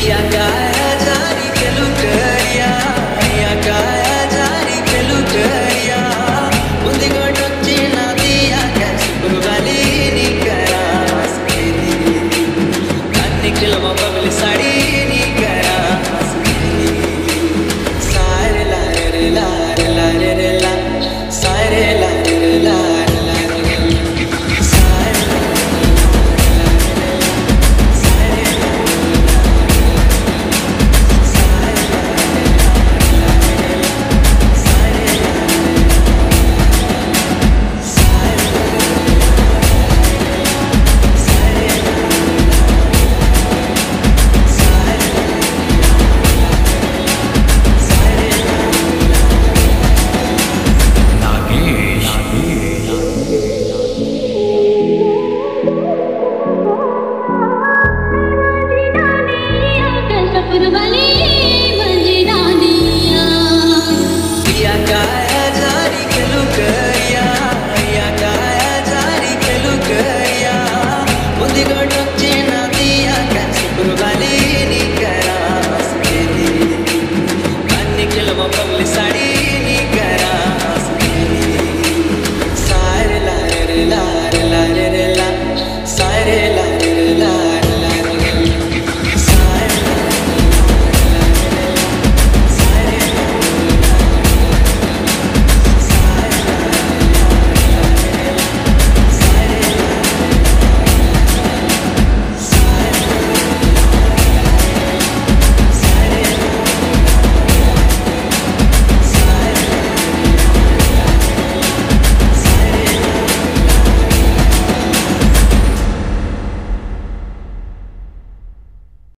Yeah, got. Adigadi.